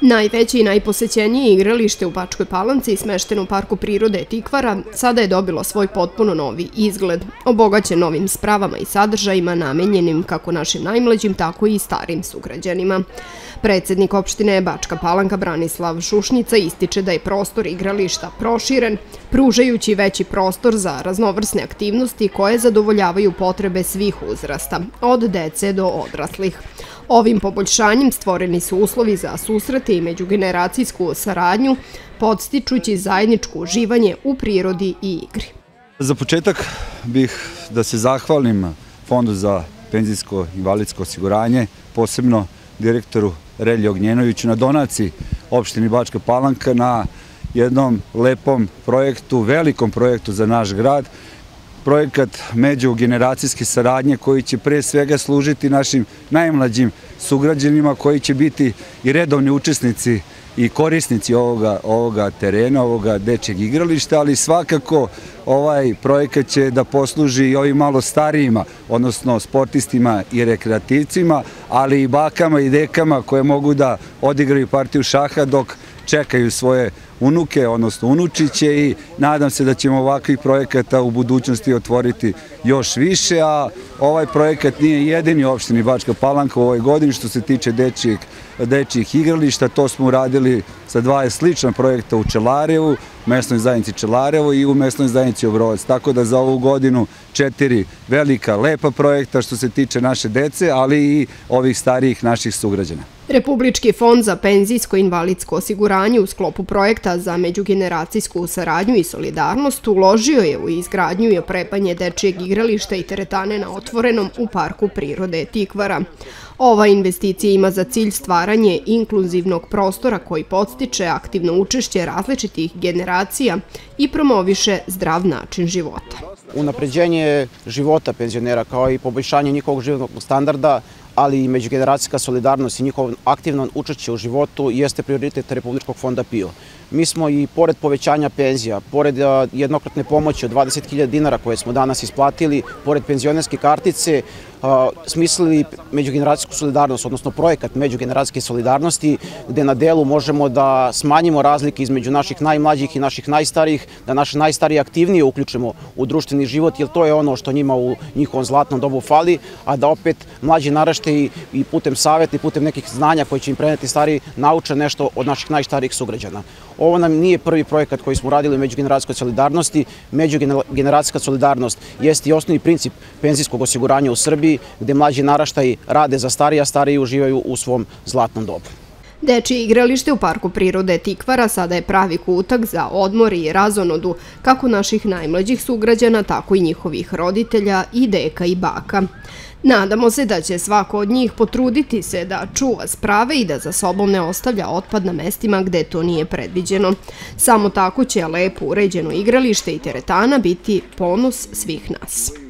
Najveće i najposećenije igralište u Bačkoj Palanci, smešteno u Parku prirode Tikvara, sada je dobilo svoj potpuno novi izgled, obogaćen novim spravama i sadržajima namenjenim kako našim najmlađim, tako i starim sugrađanima. Predsednik opštine Bačka Palanka Branislav Šušnjica ističe da je prostor igrališta proširen, pružajući veći prostor za raznovrsne aktivnosti koje zadovoljavaju potrebe svih uzrasta, od dece do odraslih. Ovim poboljšanjem stvoreni su uslovi za susrete i međugeneracijsku saradnju, podstičući zajedničko uživanje u prirodi i igri. Za početak bih da se zahvalim Fondu za penzijsko i invalidsko osiguranje, posebno direktoru Relje Ognjenoviću na donaciji opštini Bačka Palanka na jednom lepom projektu, velikom projektu za naš grad, projekat međugeneracijske saradnje koji će pre svega služiti našim najmlađim sugrađanima koji će biti i redovni učesnici i korisnici ovoga, ovoga terena, ovoga dečeg igrališta, ali svakako ovaj projekat će da posluži i ovim malo starijima, odnosno sportistima i rekreativcima, ali i bakama i dekama koje mogu da odigraju partiju šaha dok čekaju svoje unuke, odnosno unučiće i nadam se da ćemo ovakvih projekata u budućnosti otvoriti još više, a ovaj projekat nije jedini u opštini Bačka Palanka u ovoj godini što se tiče dečijih, dečijih igrališta, to smo uradili sa dva slična projekta u Čelarevu, mesnoj zajednici Čelarevo i u mesnoj zajednici Obrovac. Tako da za ovu godinu četiri velika, lepa projekta što se tiče naše dece, ali i ovih starijih naših sugrađana. Republički fond za penzijsko invalidsko osiguranje u sklopu projekta za međugeneracijsku saradnju i solidarnost uložio je u izgradnju i oprepanje dečijeg igrališta i teretane na otvorenom u Parku prirode Tikvara. Ova investicija ima za cilj stvaranje inkluzivnog prostora koji podstiče aktivno učešće različitih generacija i promoviše zdrav način života. Unapređenje života penzionera kao i poboljšanje njihovog životnog standarda ali i međugeneracijska solidarnost i njihovo aktivno učešće u životu jeste prioritet Republičkog fonda PIO. Mi smo i pored povećanja penzija, pored jednokratne pomoći od 20.000 dinara koje smo danas isplatili, pored penzionerske kartice, smislili međugeneracijsku solidarnost, odnosno projekat međugeneracijske solidarnosti, gde na delu možemo da smanjimo razlike između naših najmlađih i naših najstarijih, da naše najstarije aktivnije uključimo u društveni život, jer to je ono što njima u njihovom zlatnom dobu fali, a da opet mlađi narašte i putem saveta i putem nekih znanja koje će im preneti stariji nauče nešto od naših najstarijih sugrađana. Ovo nam nije prvi projekat koji smo radili u međugeneracijskoj solidarnosti. Međugeneracijska solidarnost jeste i osnovni princip penzijskog osiguranja u Srbiji, gde mlađi naraštaji rade za stariji, a stariji uživaju u svom zlatnom dobu. Dečije igralište u Parku prirode Tikvara sada je pravi kutak za odmor i razonodu kako naših najmlađih sugrađana, tako i njihovih roditelja i deka i baka. Nadamo se da će svako od njih potruditi se da čuva sprave i da za sobom ne ostavlja otpad na mestima gde to nije predviđeno. Samo tako će lepo uređeno igralište i teretana biti ponos svih nas.